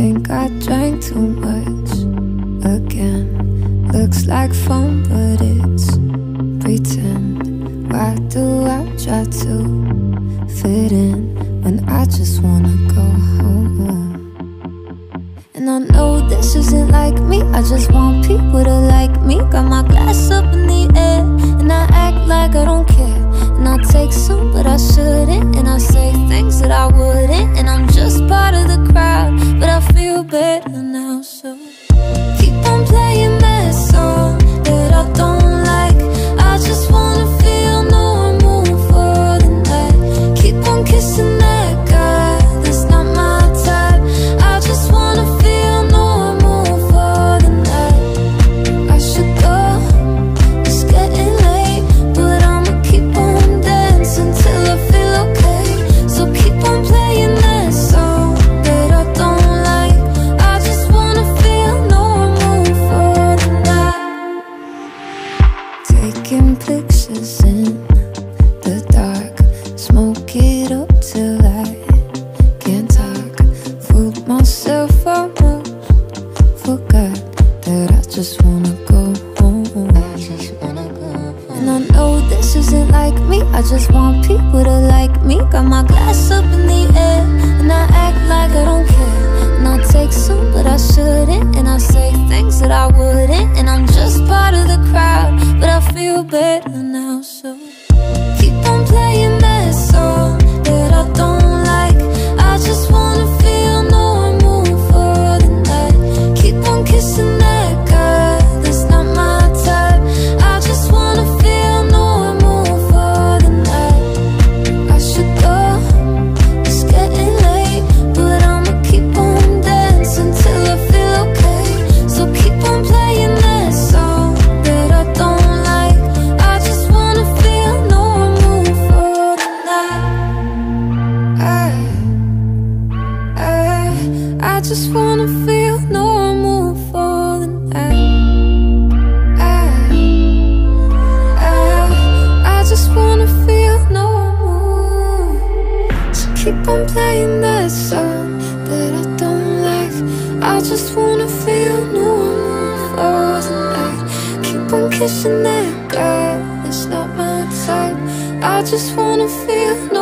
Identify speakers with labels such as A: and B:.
A: I drank too much again. Looks like fun, but it's pretend. Why do I try to fit in when I just wanna go home? And I know this isn't like me. I just want people to like me. Got my glass up in the air, and I act like I don't care. And I take some, but I shouldn't. And I say keep on playing myself almost, forgot that I just wanna go home. I just wanna go home. And I know this isn't like me. I just want people to like me. Got my glass up in the air, and I act like I don't care. And I take some, but I shouldn't. And I say things that I wouldn't. And I'm just part of the crowd, but I feel better I just wanna feel normal for the night. I, I, I just wanna feel normal. So keep on playing that song that I don't like. I just wanna feel normal for the night. Keep on kissing that guy that's not my type. I just wanna feel normal.